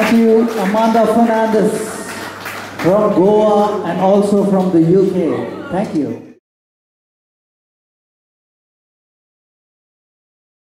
Thank you, Amanda Fernandez from Goa and also from the UK. Thank you.